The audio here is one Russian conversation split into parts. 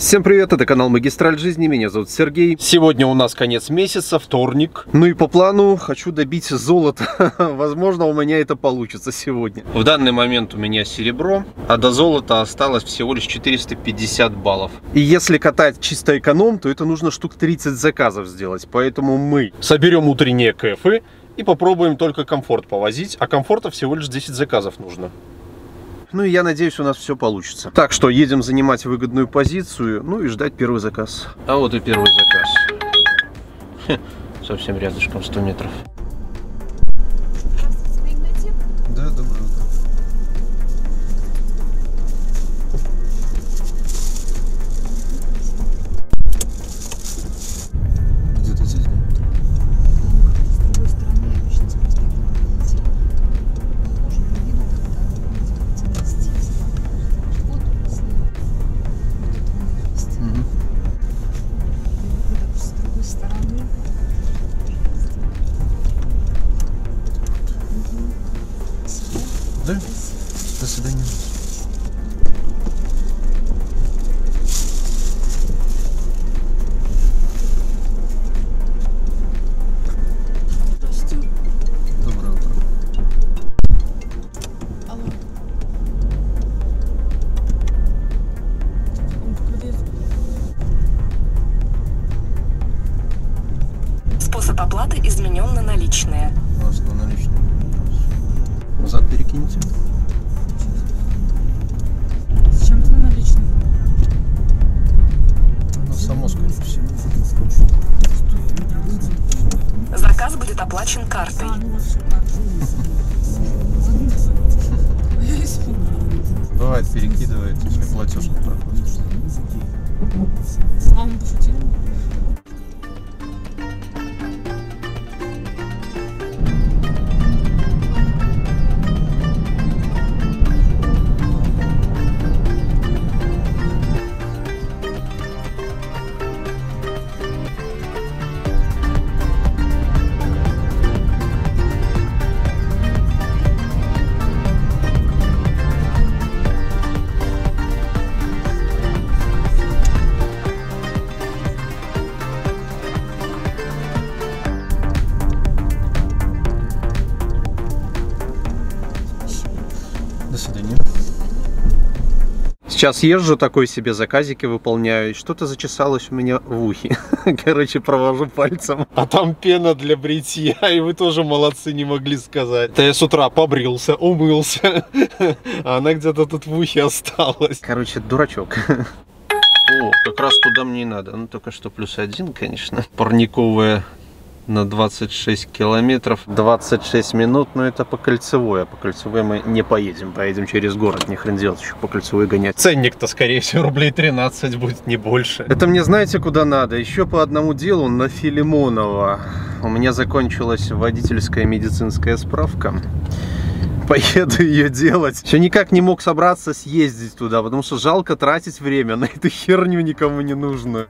Всем привет, это канал Магистраль Жизни, меня зовут Сергей. Сегодня у нас конец месяца, вторник. Ну и по плану хочу добить золото. Возможно, у меня это получится сегодня. В данный момент у меня серебро, а до золота осталось всего лишь 450 баллов. И если катать чисто эконом, то это нужно штук 30 заказов сделать. Поэтому мы соберем утренние кэфы и попробуем только комфорт повозить. А комфорта всего лишь 10 заказов нужно. Ну и я надеюсь, у нас все получится. Так что едем занимать выгодную позицию, ну и ждать первый заказ. А вот и первый заказ. Хе, совсем рядышком 100 метров. Оплаты изменен на наличные. У нас на наличном. Назад перекинете? Зачем ты на наличных? Ну, само, скорее всего. Заказ будет оплачен картой. А, ну. Бывает, перекидывает, если платеж не проходит. Мама пошутила. Сейчас езжу, такой себе заказики выполняю, и что-то зачесалось у меня в ухе. Короче, провожу пальцем. А там пена для бритья, и вы тоже молодцы, не могли сказать. Да я с утра побрился, умылся, а она где-то тут в ухе осталась. Короче, дурачок. О, как раз туда мне и надо. Ну, только что плюс один, конечно. Парниковая на 26 километров 26 минут, но это по кольцевой, а по кольцевой мы не поедем, поедем через город, не хрен делать еще по кольцевой гонять. Ценник-то скорее всего рублей 13 будет, не больше. Это мне знаете куда надо? Еще по одному делу на Филимонова. У меня закончилась водительская медицинская справка. Поеду ее делать. Еще никак не мог собраться съездить туда, потому что жалко тратить время на эту херню никому не нужно.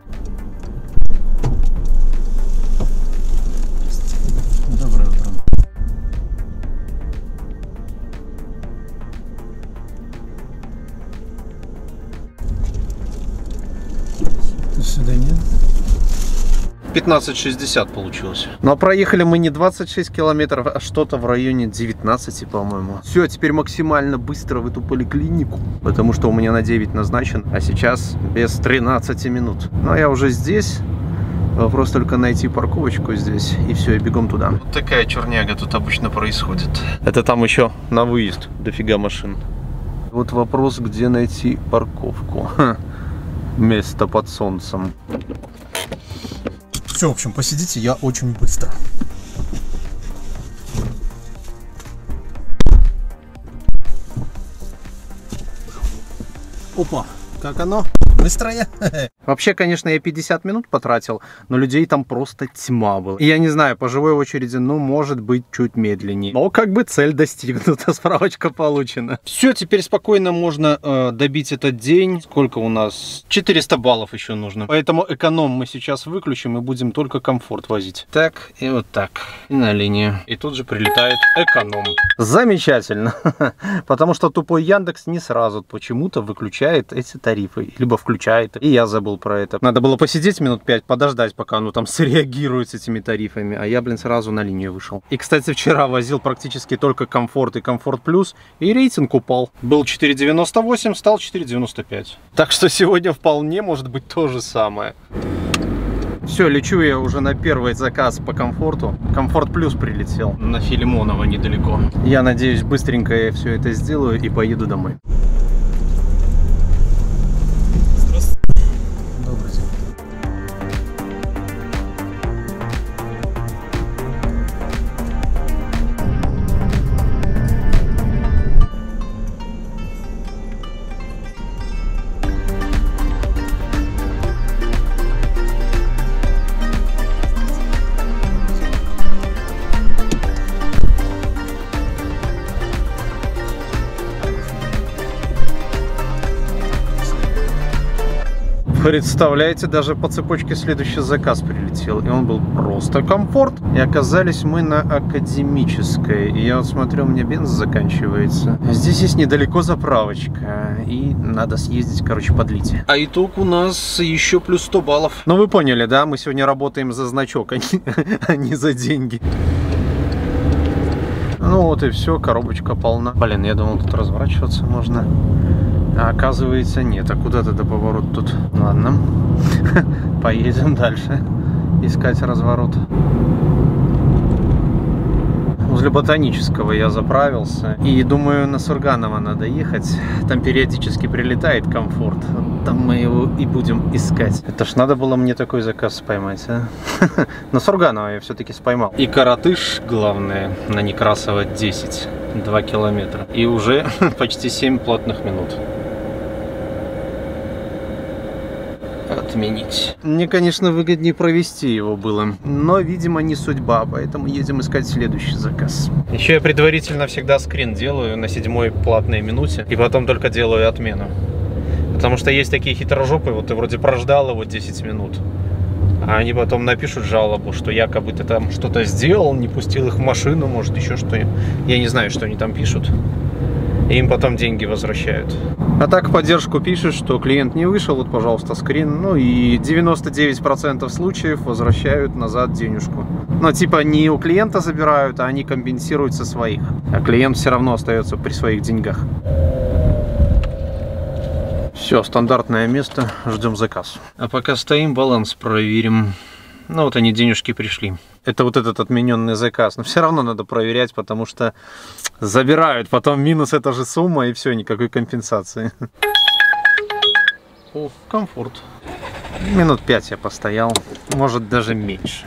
Свидания. 15.60 получилось. Но проехали мы не 26 километров, а что-то в районе 19, по-моему. Все, теперь максимально быстро в эту поликлинику, потому что у меня на 9 назначен, а сейчас без 13 минут. Но я уже здесь. Вопрос только найти парковочку здесь, и все, и бегом туда. Вот такая черняга тут обычно происходит. Это там еще на выезд дофига машин. Вот вопрос, где найти парковку. Ха. Место под солнцем. Все, в общем, посидите, я очень быстро. Опа, как оно? Быстрое. Вообще, конечно, я 50 минут потратил, но людей там просто тьма была. И я не знаю, по живой очереди, ну, может быть, чуть медленнее. Но как бы цель достигнута, справочка получена. Все, теперь спокойно можно э, добить этот день. Сколько у нас? 400 баллов еще нужно. Поэтому эконом мы сейчас выключим и будем только комфорт возить. Так, и вот так. И на линию. И тут же прилетает эконом. Замечательно. Потому что тупой Яндекс не сразу почему-то выключает эти тарифы либо включает. И я забыл про это. Надо было посидеть минут пять, подождать, пока оно там среагирует с этими тарифами. А я, блин, сразу на линию вышел. И, кстати, вчера возил практически только комфорт и комфорт плюс, и рейтинг упал. Был 4,98, стал 4,95. Так что сегодня вполне может быть то же самое. Все, лечу я уже на первый заказ по комфорту. Комфорт плюс прилетел. На Филимонова недалеко. Я надеюсь, быстренько я все это сделаю и поеду домой. Представляете, даже по цепочке следующий заказ прилетел. И он был просто комфорт. И оказались мы на академической. И я вот смотрю, у меня бенз заканчивается. Здесь есть недалеко заправочка. И надо съездить, короче, подлить. А итог у нас еще плюс 100 баллов. Ну вы поняли, да? Мы сегодня работаем за значок, а не, а не за деньги. Ну вот и все, коробочка полна. Блин, я думал, тут разворачиваться можно. А оказывается нет. А куда тогда поворот тут? Ладно. Поедем дальше. Искать разворот. Возле ботанического я заправился. И думаю, на Сурганова надо ехать. Там периодически прилетает комфорт. Там мы его и будем искать. Это ж надо было мне такой заказ поймать, а? На Сурганова я все-таки споймал. И коротыш, главное, на Некрасова 10. 2 километра. И уже почти 7 плотных минут. Отменить. Мне, конечно, выгоднее провести его было, но, видимо, не судьба, поэтому едем искать следующий заказ. Еще я предварительно всегда скрин делаю на седьмой платной минуте, и потом только делаю отмену. Потому что есть такие хитрожопые, вот ты вроде прождал его 10 минут, а они потом напишут жалобу, что якобы ты там что-то сделал, не пустил их в машину, может еще что-нибудь. Я не знаю, что они там пишут и им потом деньги возвращают. А так поддержку пишет, что клиент не вышел, вот, пожалуйста, скрин. Ну и 99% случаев возвращают назад денежку. Но типа не у клиента забирают, а они компенсируют со своих. А клиент все равно остается при своих деньгах. Все, стандартное место, ждем заказ. А пока стоим, баланс проверим. Ну вот они, денежки пришли. Это вот этот отмененный заказ. Но все равно надо проверять, потому что забирают. Потом минус эта же сумма и все, никакой компенсации. О, комфорт. Минут пять я постоял. Может даже меньше.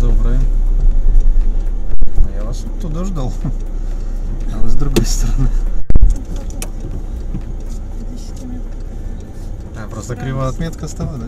Доброе. А я вас туда ждал. А вы с другой стороны. Просто кривая отметка стала, да?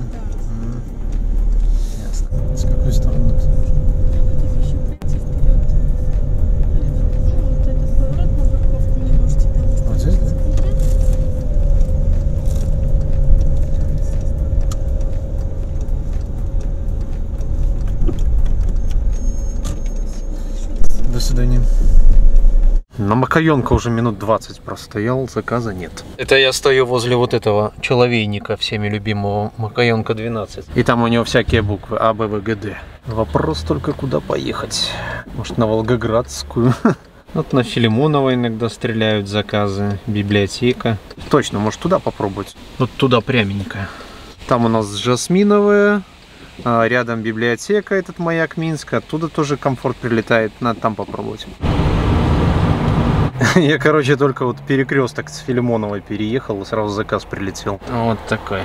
На Макаенко уже минут 20 простоял, заказа нет. Это я стою возле вот этого человейника, всеми любимого Макаенко 12. И там у него всякие буквы А, Б, В, Г, Д. Вопрос только куда поехать. Может на Волгоградскую? Вот на Филимонова иногда стреляют заказы, библиотека. Точно, может туда попробовать? Вот туда пряменько. Там у нас жасминовая, а, рядом библиотека, этот маяк Минска. Оттуда тоже комфорт прилетает, надо там попробовать. Я, короче, только вот перекресток с Филимоновой переехал и сразу заказ прилетел. Вот такой.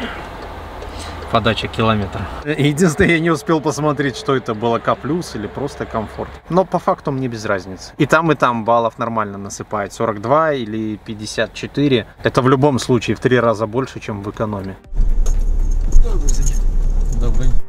Подача километра. Единственное, я не успел посмотреть, что это было К плюс или просто комфорт. Но по факту мне без разницы. И там, и там баллов нормально насыпает. 42 или 54. Это в любом случае в три раза больше, чем в экономе. Добрый. Заранее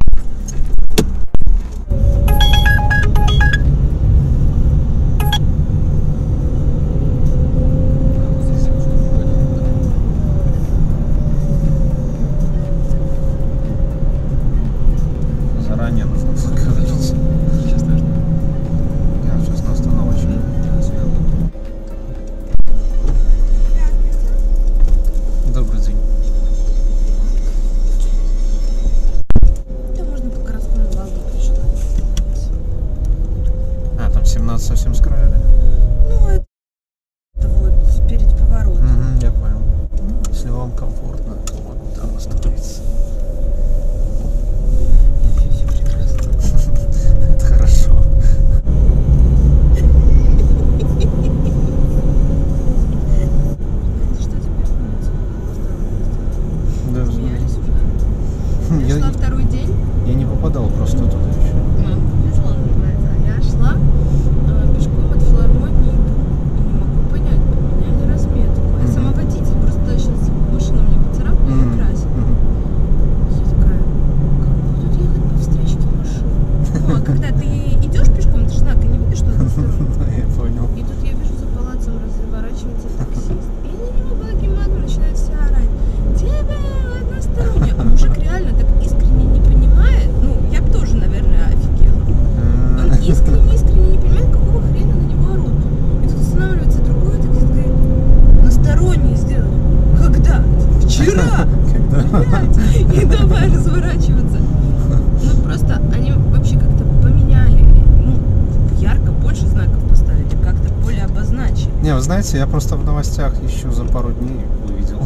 знаете, я просто в новостях еще за пару дней увидел.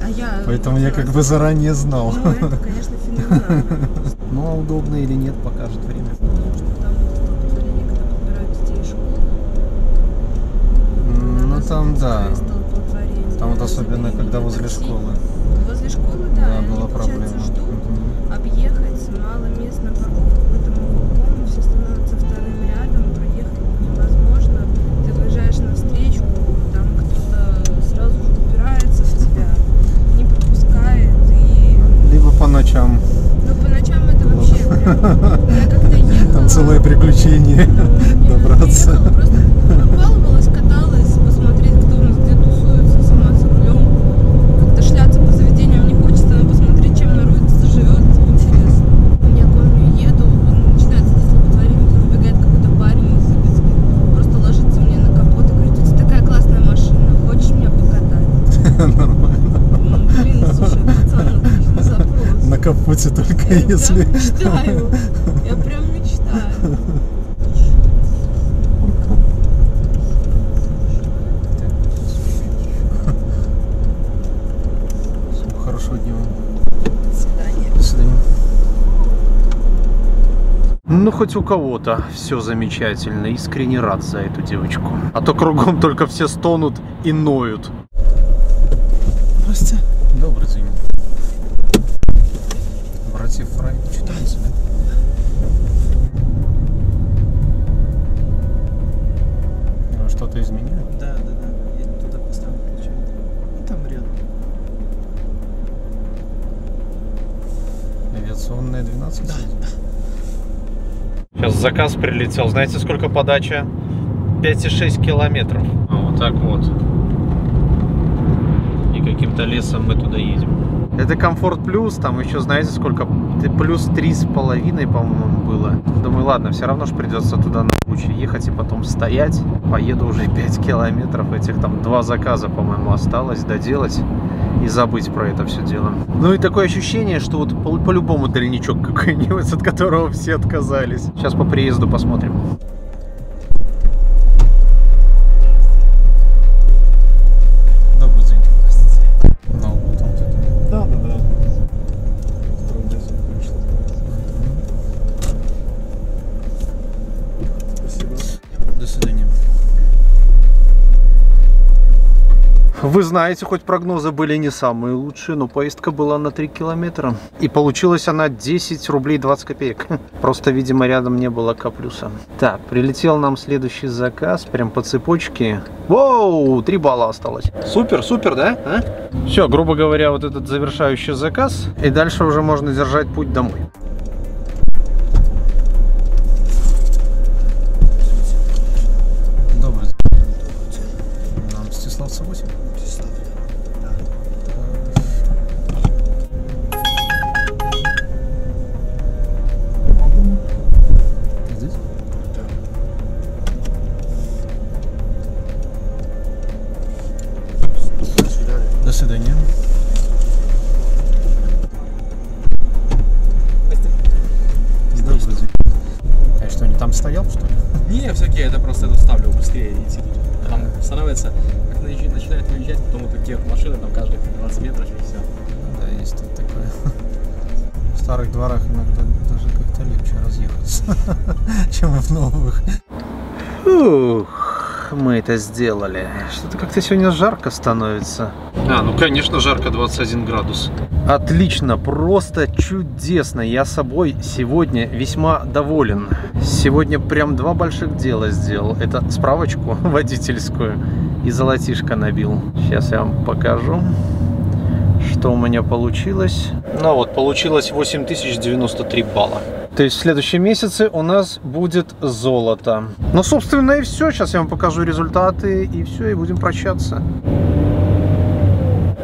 А я... Поэтому я как бы заранее знал. Ну, это, конечно, феноменально. Ну, а удобно или нет, покажет время. Ну, там, да. Там вот особенно, когда возле школы. Возле школы, да. Да, была проблема. ждут Мгм. объехать, мало мест на парковках, поэтому углом все становятся вторым рядом, проехать невозможно. Ты выезжаешь на встречку, там кто-то сразу же упирается в тебя, не пропускает. И... Либо по ночам. Ну, по ночам это вообще прям... Я как-то целое приключение добраться. баловалась, каталась, посмотреть, кто у нас где тусуется, сама за рулем. Как-то шляться по заведениям не хочется, но посмотреть, чем народ живет, интересно. Я помню, еду, начинается тут выбегает какой-то парень из Липецка, просто ложится мне на капот и говорит, у тебя такая классная машина, хочешь меня покатать? Нормально. Ну, блин, слушай, пацан, отличный запрос. На капоте только если. Я мечтаю. Всего хорошего дня вам. До свидания. До свидания. Ну, хоть у кого-то все замечательно. Искренне рад за эту девочку. А то кругом только все стонут и ноют. Здрасте. Добрый день. Братьев Фрай читаете, да? Заказ прилетел. Знаете, сколько подача? 5,6 километров. А вот так вот. И каким-то лесом мы туда едем. Это комфорт плюс, там еще знаете сколько? Плюс три с половиной, по-моему, было. Думаю, ладно, все равно же придется туда на кучу ехать и потом стоять. Поеду уже 5 километров. Этих там два заказа, по-моему, осталось доделать и забыть про это все дело. Ну и такое ощущение, что вот по- по-любому дальничок какой-нибудь, от которого все отказались. Сейчас по приезду посмотрим. Добрый день. На угол там где-то. Да, да, да. Второй лес вышел. Спасибо. До свидания. Вы знаете, хоть прогнозы были не самые лучшие, но поездка была на 3 километра. И получилась она 10 рублей 20 копеек. Просто, видимо, рядом не было К плюса. Так, прилетел нам следующий заказ, прям по цепочке. Воу, 3 балла осталось. Супер, супер, да? Все, грубо говоря, вот этот завершающий заказ. И дальше уже можно держать путь домой. Там стоял, что ли? Не, всякие, это просто я тут ставлю быстрее идти тут. Там становится, как начинает выезжать, потом вот такие вот машины, там каждые 20 метров и все. Да, есть тут такое. В старых дворах иногда даже как-то легче разъехаться, чем в новых. Ух, мы это сделали. Что-то как-то сегодня жарко становится. А, ну конечно, жарко 21 градус. Отлично, просто чудесно. Я собой сегодня весьма доволен. Сегодня прям два больших дела сделал. Это справочку водительскую и золотишко набил. Сейчас я вам покажу, что у меня получилось. Ну вот, получилось 8093 балла. То есть в следующем месяце у нас будет золото. Ну, собственно, и все. Сейчас я вам покажу результаты, и все, и будем прощаться.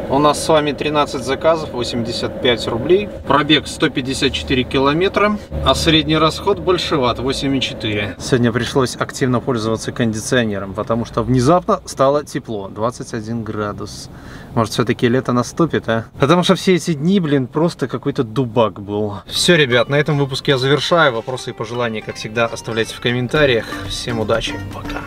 У нас с вами 13 заказов, 85 рублей. Пробег 154 километра, а средний расход большеват, 8,4. Сегодня пришлось активно пользоваться кондиционером, потому что внезапно стало тепло, 21 градус. Может, все-таки лето наступит, а? Потому что все эти дни, блин, просто какой-то дубак был. Все, ребят, на этом выпуске я завершаю. Вопросы и пожелания, как всегда, оставляйте в комментариях. Всем удачи, пока.